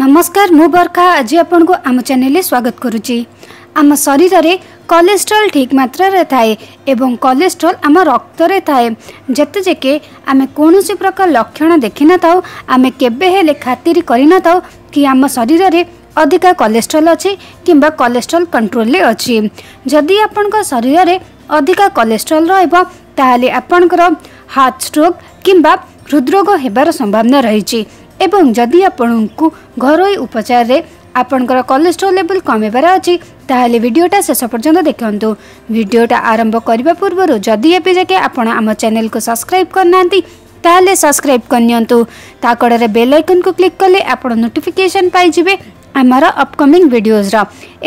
ନମସ୍କାର ମୁଁ ବର୍ଷା ଆଜି ଆପଣଙ୍କୁ ଆମ ଚ୍ୟାନେଲରେ ସ୍ୱାଗତ କରୁଛି ଆମ ଶରୀରରେ କୋଲେଷ୍ଟ୍ରଲ୍ ଠିକ୍ ମାତ୍ରାରେ ଥାଏ ଏବଂ କୋଲେଷ୍ଟ୍ରଲ୍ ଆମ ରକ୍ତରେ ଥାଏ ଯେତେଯାକେ ଆମେ କୌଣସି ପ୍ରକାର ଲକ୍ଷଣ ଦେଖିନଥାଉ ଆମେ କେବେ ହେଲେ ଖାତିରି କରିନଥାଉ କି ଆମ ଶରୀରରେ ଅଧିକା କୋଲେଷ୍ଟ୍ରଲ୍ ଅଛି କିମ୍ବା କୋଲେଷ୍ଟ୍ରଲ୍ କଣ୍ଟ୍ରୋଲରେ ଅଛି ଯଦି ଆପଣଙ୍କ ଶରୀରରେ ଅଧିକା କୋଲେଷ୍ଟ୍ରଲ୍ ରହିବ ତାହେଲେ ଆପଣଙ୍କର ହାର୍ଟ ଷ୍ଟ୍ରୋକ୍ କିମ୍ବା ହୃଦରୋଗ ହେବାର ସମ୍ଭାବନା ରହିଛି ଏବଂ ଯଦି ଆପଣଙ୍କୁ ଘରୋଇ ଉପଚାରରେ ଆପଣଙ୍କର କୋଲେଷ୍ଟ୍ରୋଲ୍ ଲେଭେଲ୍ କମେଇବାର ଅଛି ତାହେଲେ ଭିଡ଼ିଓଟା ଶେଷ ପର୍ଯ୍ୟନ୍ତ ଦେଖନ୍ତୁ ଭିଡ଼ିଓଟା ଆରମ୍ଭ କରିବା ପୂର୍ବରୁ ଯଦି ଏବେ ଯାକେ ଆପଣ ଆମ ଚ୍ୟାନେଲକୁ ସବସ୍କ୍ରାଇବ୍ କରିନାହାନ୍ତି ତାହେଲେ ସବସ୍କ୍ରାଇବ୍ କରିନିଅନ୍ତୁ ତା କଡ଼ରେ ବେଲ୍ ଆଇକନ୍କୁ କ୍ଲିକ୍ କଲେ ଆପଣ ନୋଟିଫିକେସନ୍ ପାଇଯିବେ ଆମର ଅପକମିଂ ଭିଡ଼ିଓଜ୍ର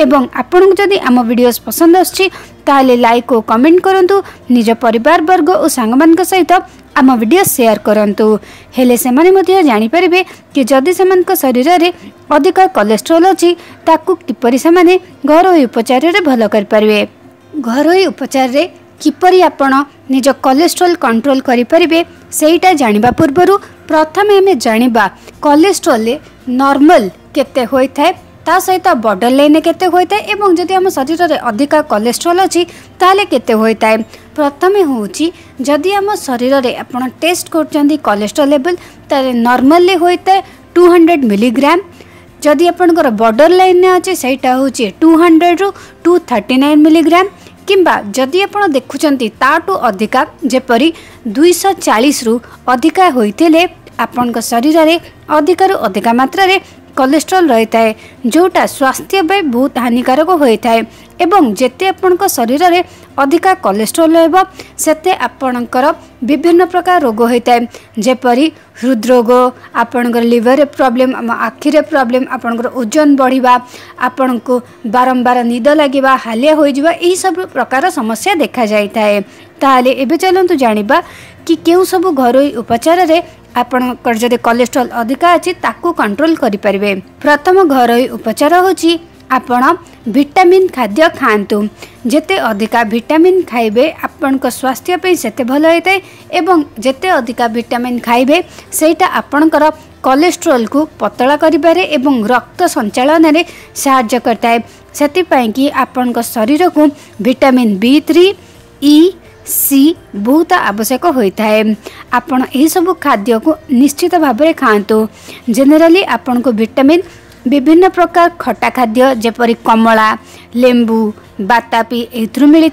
ଏବଂ ଆପଣଙ୍କୁ ଯଦି ଆମ ଭିଡ଼ିଓଜ୍ ପସନ୍ଦ ଆସୁଛି ତାହେଲେ ଲାଇକ୍ ଓ କମେଣ୍ଟ କରନ୍ତୁ ନିଜ ପରିବାରବର୍ଗ ଓ ସାଙ୍ଗମାନଙ୍କ ସହିତ ଆମ ଭିଡ଼ିଓ ସେୟାର କରନ୍ତୁ ହେଲେ ସେମାନେ ମଧ୍ୟ ଜାଣିପାରିବେ କି ଯଦି ସେମାନଙ୍କ ଶରୀରରେ ଅଧିକ କୋଲେଷ୍ଟ୍ରୋଲ୍ ଅଛି ତାକୁ କିପରି ସେମାନେ ଘରୋଇ ଉପଚାରରେ ଭଲ କରିପାରିବେ ଘରୋଇ ଉପଚାରରେ କିପରି ଆପଣ ନିଜ କୋଲେଷ୍ଟ୍ରୋଲ୍ କଣ୍ଟ୍ରୋଲ୍ କରିପାରିବେ ସେଇଟା ଜାଣିବା ପୂର୍ବରୁ ପ୍ରଥମେ ଆମେ ଜାଣିବା କୋଲେଷ୍ଟ୍ରୋଲ୍ରେ ନର୍ମାଲ୍ କେତେ ହୋଇଥାଏ ତା ସହିତ ବର୍ଡର ଲାଇନ୍ କେତେ ହୋଇଥାଏ ଏବଂ ଯଦି ଆମ ଶରୀରରେ ଅଧିକା କୋଲେଷ୍ଟ୍ରଲ୍ ଅଛି ତାହେଲେ କେତେ ହୋଇଥାଏ ପ୍ରଥମେ ହେଉଛି ଯଦି ଆମ ଶରୀରରେ ଆପଣ ଟେଷ୍ଟ କରୁଛନ୍ତି କୋଲେଷ୍ଟ୍ରଲ୍ ଲେଭେଲ୍ ତାହେଲେ ନର୍ମାଲି ହୋଇଥାଏ ଟୁ ହଣ୍ଡ୍ରେଡ଼ ମିଲିଗ୍ରାମ୍ ଯଦି ଆପଣଙ୍କର ବର୍ଡର ଲାଇନ୍ ଅଛି ସେଇଟା ହେଉଛି ଟୁ ହଣ୍ଡ୍ରେଡ଼ରୁ ଟୁ ଥାର୍ଟି ନାଇନ୍ ମିଲିଗ୍ରାମ୍ କିମ୍ବା ଯଦି ଆପଣ ଦେଖୁଛନ୍ତି ତାଠୁ ଅଧିକା ଯେପରି ଦୁଇଶହ ଚାଳିଶରୁ ଅଧିକା ହୋଇଥିଲେ ଆପଣଙ୍କ ଶରୀରରେ ଅଧିକାରୁ ଅଧିକା ମାତ୍ରାରେ କୋଲେଷ୍ଟ୍ରଲ୍ ରହିଥାଏ ଯେଉଁଟା ସ୍ୱାସ୍ଥ୍ୟ ପାଇଁ ବହୁତ ହାନିକାରକ ହୋଇଥାଏ ଏବଂ ଯେତେ ଆପଣଙ୍କ ଶରୀରରେ ଅଧିକା କୋଲେଷ୍ଟ୍ରଲ୍ ରହିବ ସେତେ ଆପଣଙ୍କର ବିଭିନ୍ନ ପ୍ରକାର ରୋଗ ହୋଇଥାଏ ଯେପରି ହୃଦରୋଗ ଆପଣଙ୍କର ଲିଭରରେ ପ୍ରୋବ୍ଲେମ୍ ଆମ ଆଖିରେ ପ୍ରୋବ୍ଲେମ୍ ଆପଣଙ୍କର ଓଜନ ବଢ଼ିବା ଆପଣଙ୍କୁ ବାରମ୍ବାର ନିଦ ଲାଗିବା ହାଲିଆ ହୋଇଯିବା ଏହିସବୁ ପ୍ରକାର ସମସ୍ୟା ଦେଖାଯାଇଥାଏ ତାହେଲେ ଏବେ ଚାଲନ୍ତୁ ଜାଣିବା କି କେଉଁ ସବୁ ଘରୋଇ ଉପଚାରରେ ଆପଣଙ୍କର ଯଦି କୋଲେଷ୍ଟ୍ରଲ୍ ଅଧିକା ଅଛି ତାକୁ କଣ୍ଟ୍ରୋଲ କରିପାରିବେ ପ୍ରଥମ ଘରୋଇ ଉପଚାର ହେଉଛି ଆପଣ ଭିଟାମିନ୍ ଖାଦ୍ୟ ଖାଆନ୍ତୁ ଯେତେ ଅଧିକା ଭିଟାମିନ୍ ଖାଇବେ ଆପଣଙ୍କ ସ୍ୱାସ୍ଥ୍ୟ ପାଇଁ ସେତେ ଭଲ ହୋଇଥାଏ ଏବଂ ଯେତେ ଅଧିକା ଭିଟାମିନ୍ ଖାଇବେ ସେଇଟା ଆପଣଙ୍କର କୋଲେଷ୍ଟ୍ରୋଲ୍କୁ ପତଳା କରିପାରେ ଏବଂ ରକ୍ତ ସଞ୍ଚାଳନରେ ସାହାଯ୍ୟ କରିଥାଏ ସେଥିପାଇଁକି ଆପଣଙ୍କ ଶରୀରକୁ ଭିଟାମିନ୍ ବି ଥ୍ରୀ ଇ सी बहुत आवश्यक हुए सब खाद्य निश्चित भावना खान्छु जेनेरा आपणको विटामिन विभिन्न प्रकार खटा खाद्यपरि कमलाबु बाटापि यु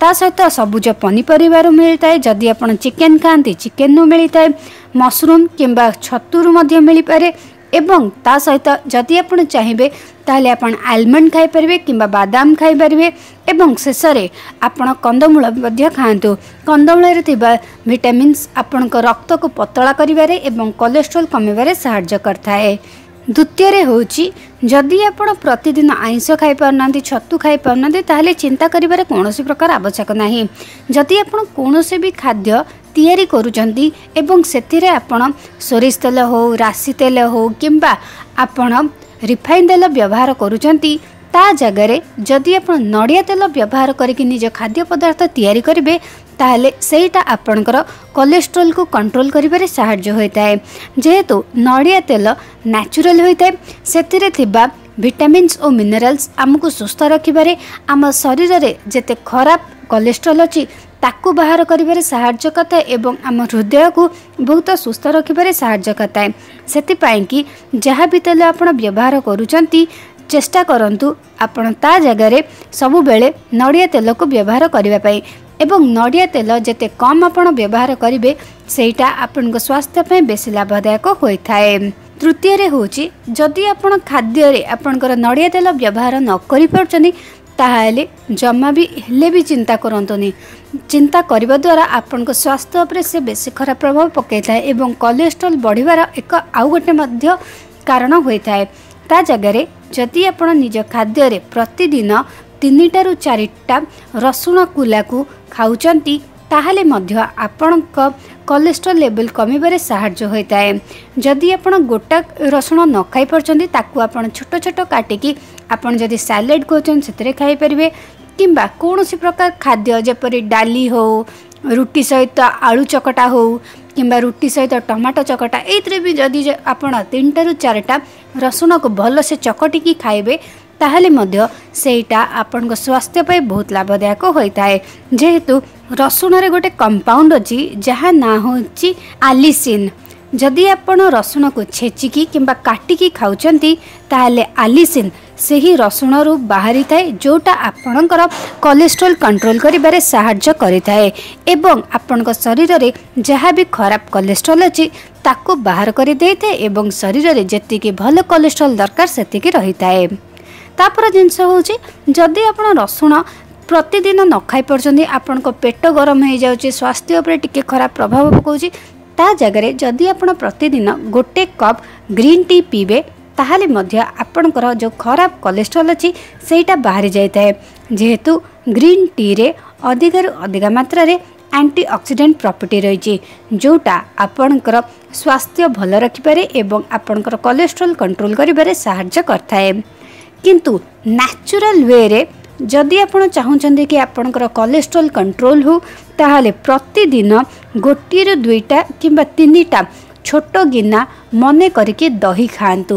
ता सहित सबुज पनिपरु मिथाए जिकेन खाने चिकेन मिले मसरुम कम्बा छु मिपऱ्यो ଏବଂ ତା ସହିତ ଯଦି ଆପଣ ଚାହିଁବେ ତାହେଲେ ଆପଣ ଆଲମଣ୍ଡ ଖାଇପାରିବେ କିମ୍ବା ବାଦାମ ଖାଇପାରିବେ ଏବଂ ଶେଷରେ ଆପଣ କନ୍ଦମୂଳ ମଧ୍ୟ ଖାଆନ୍ତୁ କନ୍ଦମୂଳରେ ଥିବା ଭିଟାମିନ୍ସ ଆପଣଙ୍କ ରକ୍ତକୁ ପତଳା କରିବାରେ ଏବଂ କୋଲେଷ୍ଟ୍ରୋଲ୍ କମେଇବାରେ ସାହାଯ୍ୟ କରିଥାଏ ଦ୍ୱିତୀୟରେ ହେଉଛି ଯଦି ଆପଣ ପ୍ରତିଦିନ ଆଇଁଷ ଖାଇପାରୁନାହାନ୍ତି ଛତୁ ଖାଇପାରୁନାହାନ୍ତି ତାହେଲେ ଚିନ୍ତା କରିବାର କୌଣସି ପ୍ରକାର ଆବଶ୍ୟକ ନାହିଁ ଯଦି ଆପଣ କୌଣସି ବି ଖାଦ୍ୟ ତିଆରି କରୁଛନ୍ତି ଏବଂ ସେଥିରେ ଆପଣ ସୋରିଷ ତେଲ ହେଉ ରାଶି ତେଲ ହେଉ କିମ୍ବା ଆପଣ ରିଫାଇନ୍ ତେଲ ବ୍ୟବହାର କରୁଛନ୍ତି ତା ଜାଗାରେ ଯଦି ଆପଣ ନଡ଼ିଆ ତେଲ ବ୍ୟବହାର କରିକି ନିଜ ଖାଦ୍ୟ ପଦାର୍ଥ ତିଆରି କରିବେ ତାହେଲେ ସେଇଟା ଆପଣଙ୍କର କୋଲେଷ୍ଟ୍ରଲକୁ କଣ୍ଟ୍ରୋଲ କରିବାରେ ସାହାଯ୍ୟ ହୋଇଥାଏ ଯେହେତୁ ନଡ଼ିଆ ତେଲ ନ୍ୟାଚୁରାଲ ହୋଇଥାଏ ସେଥିରେ ଥିବା ଭିଟାମିନ୍ସ ଓ ମିନେରାଲ୍ସ ଆମକୁ ସୁସ୍ଥ ରଖିବାରେ ଆମ ଶରୀରରେ ଯେତେ ଖରାପ କୋଲେଷ୍ଟ୍ରଲ ଅଛି ତାକୁ ବାହାର କରିବାରେ ସାହାଯ୍ୟ କରିଥାଏ ଏବଂ ଆମ ହୃଦୟକୁ ବହୁତ ସୁସ୍ଥ ରଖିବାରେ ସାହାଯ୍ୟ କରିଥାଏ ସେଥିପାଇଁ କି ଯାହା ବି ତେଲ ଆପଣ ବ୍ୟବହାର କରୁଛନ୍ତି ଚେଷ୍ଟା କରନ୍ତୁ ଆପଣ ତା ଜାଗାରେ ସବୁବେଳେ ନଡ଼ିଆ ତେଲକୁ ବ୍ୟବହାର କରିବା ପାଇଁ ଏବଂ ନଡ଼ିଆ ତେଲ ଯେତେ କମ୍ ଆପଣ ବ୍ୟବହାର କରିବେ ସେଇଟା ଆପଣଙ୍କ ସ୍ୱାସ୍ଥ୍ୟ ପାଇଁ ବେଶୀ ଲାଭଦାୟକ ହୋଇଥାଏ ତୃତୀୟରେ ହେଉଛି ଯଦି ଆପଣ ଖାଦ୍ୟରେ ଆପଣଙ୍କର ନଡ଼ିଆ ତେଲ ବ୍ୟବହାର ନ କରିପାରୁଛନ୍ତି ତାହେଲେ ଜମା ବି ହେଲେ ବି ଚିନ୍ତା କରନ୍ତୁନି ଚିନ୍ତା କରିବା ଦ୍ୱାରା ଆପଣଙ୍କ ସ୍ୱାସ୍ଥ୍ୟ ଉପରେ ସେ ବେଶୀ ଖରାପ ପ୍ରଭାବ ପକାଇଥାଏ ଏବଂ କୋଲେଷ୍ଟ୍ରଲ୍ ବଢ଼ିବାର ଏକ ଆଉ ଗୋଟେ ମଧ୍ୟ କାରଣ ହୋଇଥାଏ ତା ଜାଗାରେ ଯଦି ଆପଣ ନିଜ ଖାଦ୍ୟରେ ପ୍ରତିଦିନ ତିନିଟାରୁ ଚାରିଟା ରସୁଣ କୁଲାକୁ ଖାଉଛନ୍ତି ତାହେଲେ ମଧ୍ୟ ଆପଣଙ୍କ କୋଲେଷ୍ଟ୍ରଲ୍ ଲେଭେଲ୍ କମିବାରେ ସାହାଯ୍ୟ ହୋଇଥାଏ ଯଦି ଆପଣ ଗୋଟା ରସୁଣ ନ ଖାଇପାରୁଛନ୍ତି ତାକୁ ଆପଣ ଛୋଟ ଛୋଟ କାଟିକି ଆପଣ ଯଦି ସାଲାଡ଼ କହୁଛନ୍ତି ସେଥିରେ ଖାଇପାରିବେ କିମ୍ବା କୌଣସି ପ୍ରକାର ଖାଦ୍ୟ ଯେପରି ଡାଲି ହେଉ ରୁଟି ସହିତ ଆଳୁ ଚକଟା ହେଉ କିମ୍ବା ରୁଟି ସହିତ ଟମାଟୋ ଚକଟା ଏଇଥିରେ ବି ଯଦି ଆପଣ ତିନିଟାରୁ ଚାରିଟା ରସୁଣକୁ ଭଲସେ ଚକଟିକି ଖାଇବେ ତାହେଲେ ମଧ୍ୟ ସେଇଟା ଆପଣଙ୍କ ସ୍ୱାସ୍ଥ୍ୟ ପାଇଁ ବହୁତ ଲାଭଦାୟକ ହୋଇଥାଏ ଯେହେତୁ ରସୁଣରେ ଗୋଟେ କମ୍ପାଉଣ୍ଡ ଅଛି ଯାହା ନାଁ ହେଉଛି ଆଲିସିନ୍ ଯଦି ଆପଣ ରସୁଣକୁ ଛେଚିକି କିମ୍ବା କାଟିକି ଖାଉଛନ୍ତି ତାହେଲେ ଆଲିସିନ୍ ସେହି ରସୁଣରୁ ବାହାରିଥାଏ ଯେଉଁଟା ଆପଣଙ୍କର କୋଲେଷ୍ଟ୍ରୋଲ୍ କଣ୍ଟ୍ରୋଲ୍ କରିବାରେ ସାହାଯ୍ୟ କରିଥାଏ ଏବଂ ଆପଣଙ୍କ ଶରୀରରେ ଯାହା ବି ଖରାପ କୋଲେଷ୍ଟ୍ରୋଲ୍ ଅଛି ତାକୁ ବାହାର କରିଦେଇଥାଏ ଏବଂ ଶରୀରରେ ଯେତିକି ଭଲ କୋଲେଷ୍ଟ୍ରୋଲ୍ ଦରକାର ସେତିକି ରହିଥାଏ ତାପରେ ଜିନିଷ ହେଉଛି ଯଦି ଆପଣ ରସୁଣ ପ୍ରତିଦିନ ନ ଖାଇପାରୁଛନ୍ତି ଆପଣଙ୍କ ପେଟ ଗରମ ହୋଇଯାଉଛି ସ୍ୱାସ୍ଥ୍ୟ ଉପରେ ଟିକେ ଖରାପ ପ୍ରଭାବ ପକାଉଛି ତା ଜାଗାରେ ଯଦି ଆପଣ ପ୍ରତିଦିନ ଗୋଟେ କପ୍ ଗ୍ରୀନ୍ ଟି ପିଇବେ ତାହେଲେ ମଧ୍ୟ ଆପଣଙ୍କର ଯେଉଁ ଖରାପ କୋଲେଷ୍ଟ୍ରଲ୍ ଅଛି ସେଇଟା ବାହାରି ଯାଇଥାଏ ଯେହେତୁ ଗ୍ରୀନ୍ ଟିରେ ଅଧିକରୁ ଅଧିକ ମାତ୍ରାରେ ଆଣ୍ଟିଅକ୍ସିଡେଣ୍ଟ ପ୍ରପର୍ଟି ରହିଛି ଯେଉଁଟା ଆପଣଙ୍କର ସ୍ୱାସ୍ଥ୍ୟ ଭଲ ରଖିବାରେ ଏବଂ ଆପଣଙ୍କର କୋଲେଷ୍ଟ୍ରଲ୍ କଣ୍ଟ୍ରୋଲ୍ କରିବାରେ ସାହାଯ୍ୟ କରିଥାଏ କିନ୍ତୁ ନ୍ୟାଚୁରାଲ ୱେରେ ଯଦି ଆପଣ ଚାହୁଁଛନ୍ତି କି ଆପଣଙ୍କର କୋଲେଷ୍ଟ୍ରଲ୍ କଣ୍ଟ୍ରୋଲ୍ ହେଉ ତାହେଲେ ପ୍ରତିଦିନ ଗୋଟିଏରୁ ଦୁଇଟା କିମ୍ବା ତିନିଟା ଛୋଟ ଗିନା ମନେ କରିକି ଦହି ଖାଆନ୍ତୁ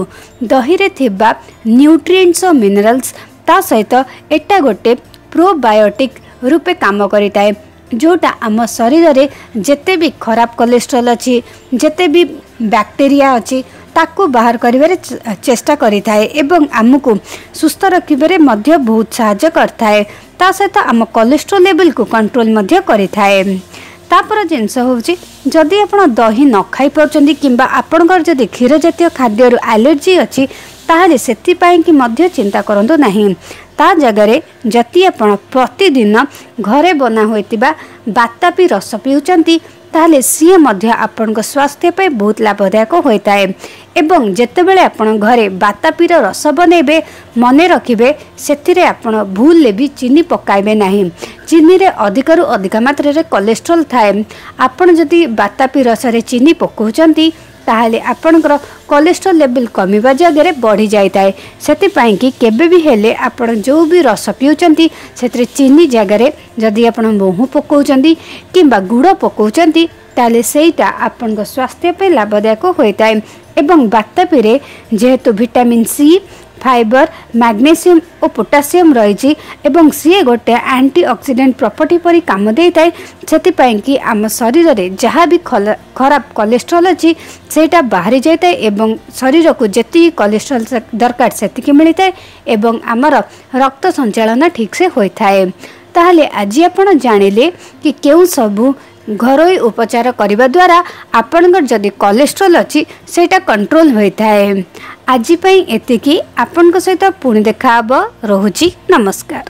ଦହିରେ ଥିବା ନ୍ୟୁଟ୍ରିଏଣ୍ଟସ ଓ ମିନେରାଲ୍ସ ତା ସହିତ ଏଇଟା ଗୋଟେ ପ୍ରୋବାୟୋଟିକ୍ ରୂପେ କାମ କରିଥାଏ ଯେଉଁଟା ଆମ ଶରୀରରେ ଯେତେ ବି ଖରାପ କୋଲେଷ୍ଟ୍ରଲ୍ ଅଛି ଯେତେ ବି ବ୍ୟାକ୍ଟେରିଆ ଅଛି ତାକୁ ବାହାର କରିବାରେ ଚେଷ୍ଟା କରିଥାଏ ଏବଂ ଆମକୁ ସୁସ୍ଥ ରଖିବାରେ ମଧ୍ୟ ବହୁତ ସାହାଯ୍ୟ କରିଥାଏ ତା ସହିତ ଆମ କୋଲେଷ୍ଟ୍ରୋଲ୍ ଲେବୁଲ୍କୁ କଣ୍ଟ୍ରୋଲ୍ ମଧ୍ୟ କରିଥାଏ ତାପର ଜିନିଷ ହେଉଛି ଯଦି ଆପଣ ଦହି ନ ଖାଇପାରୁଛନ୍ତି କିମ୍ବା ଆପଣଙ୍କର ଯଦି କ୍ଷୀର ଜାତୀୟ ଖାଦ୍ୟରୁ ଆଲର୍ଜି ଅଛି ତାହେଲେ ସେଥିପାଇଁ କି ମଧ୍ୟ ଚିନ୍ତା କରନ୍ତୁ ନାହିଁ ତା ଜାଗାରେ ଯଦି ଆପଣ ପ୍ରତିଦିନ ଘରେ ବନା ହୋଇଥିବା ବାତାପି ରସ ପିଉଛନ୍ତି ତାହେଲେ ସିଏ ମଧ୍ୟ ଆପଣଙ୍କ ସ୍ୱାସ୍ଥ୍ୟ ପାଇଁ ବହୁତ ଲାଭଦାୟକ ହୋଇଥାଏ ଏବଂ ଯେତେବେଳେ ଆପଣ ଘରେ ବାତାପିର ରସ ବନେଇବେ ମନେ ରଖିବେ ସେଥିରେ ଆପଣ ଭୁଲରେ ବି ଚିନି ପକାଇବେ ନାହିଁ ଚିନିରେ ଅଧିକରୁ ଅଧିକ ମାତ୍ରାରେ କୋଲେଷ୍ଟ୍ରଲ୍ ଥାଏ ଆପଣ ଯଦି ବାତାପି ରସରେ ଚିନି ପକାଉଛନ୍ତି ତାହେଲେ ଆପଣଙ୍କର କୋଲେଷ୍ଟ୍ରଲ୍ ଲେଭେଲ୍ କମିବା ଜାଗାରେ ବଢ଼ିଯାଇଥାଏ ସେଥିପାଇଁ କି କେବେ ବି ହେଲେ ଆପଣ ଯେଉଁ ବି ରସ ପିଉଛନ୍ତି ସେଥିରେ ଚିନି ଜାଗାରେ ଯଦି ଆପଣ ମହୁ ପକାଉଛନ୍ତି କିମ୍ବା ଗୁଡ଼ ପକାଉଛନ୍ତି ତାହେଲେ ସେଇଟା ଆପଣଙ୍କ ସ୍ୱାସ୍ଥ୍ୟ ପାଇଁ ଲାଭଦାୟକ ହୋଇଥାଏ ଏବଂ ବାତାପିରେ ଯେହେତୁ ଭିଟାମିନ୍ ସି ଫାଇବର ମ୍ୟାଗ୍ନେସିୟମ୍ ଓ ପୋଟାସିୟମ୍ ରହିଛି ଏବଂ ସିଏ ଗୋଟେ ଆଣ୍ଟି ଅକ୍ସିଡେଣ୍ଟ ପ୍ରପର୍ଟି ପରି କାମ ଦେଇଥାଏ ସେଥିପାଇଁକି ଆମ ଶରୀରରେ ଯାହା ବି ଖରାପ କୋଲେଷ୍ଟ୍ରଲ୍ ଅଛି ସେଇଟା ବାହାରି ଯାଇଥାଏ ଏବଂ ଶରୀରକୁ ଯେତିକି କୋଲେଷ୍ଟ୍ରଲ୍ ଦରକାର ସେତିକି ମିଳିଥାଏ ଏବଂ ଆମର ରକ୍ତ ସଞ୍ଚାଳନ ଠିକ୍ସେ ହୋଇଥାଏ ତାହେଲେ ଆଜି ଆପଣ ଜାଣିଲେ କି କେଉଁ ସବୁ ଘରୋଇ ଉପଚାର କରିବା ଦ୍ୱାରା ଆପଣଙ୍କର ଯଦି କୋଲେଷ୍ଟ୍ରଲ୍ ଅଛି ସେଇଟା କଣ୍ଟ୍ରୋଲ୍ ହୋଇଥାଏ ଆଜି ପାଇଁ ଏତିକି ଆପଣଙ୍କ ସହିତ ପୁଣି ଦେଖା ହେବ ରହୁଛି ନମସ୍କାର